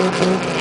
Thank you.